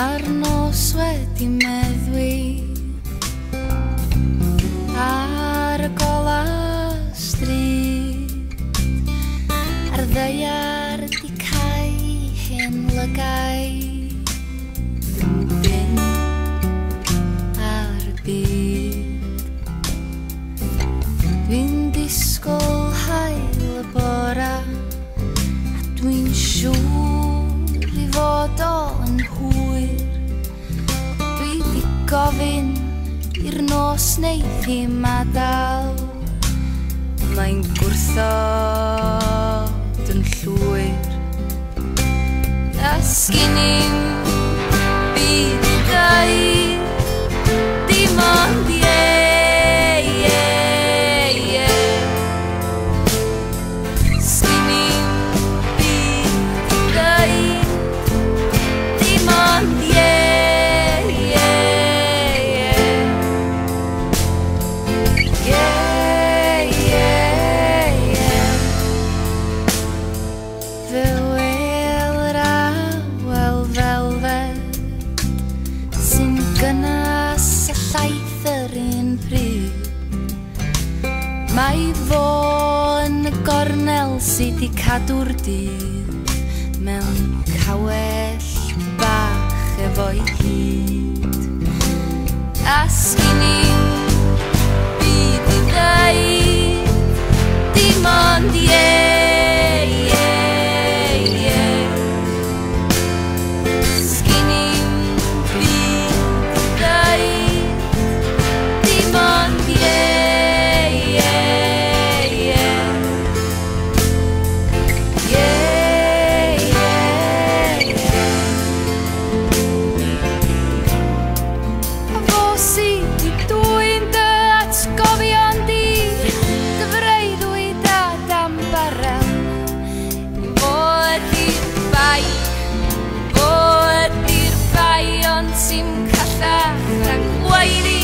Mae'r nos wedi meddwi Ar y gola stryd Ar ddeiar di cael hyn lygau Dyn ar y byd Dwi'n disgwyl hael y bora A dwi'n siŵr i fod o gofyn i'r nos neu ddim dal Mae'n gwrthod yn llwyr Ysgyn i'n Mae fo yn y gornel sydd wedi cadw'r dydd Mewn cawell bach efo'i hyd A sgini bai Fo ydy'r bai ond sy'n callach na'n gwaeddi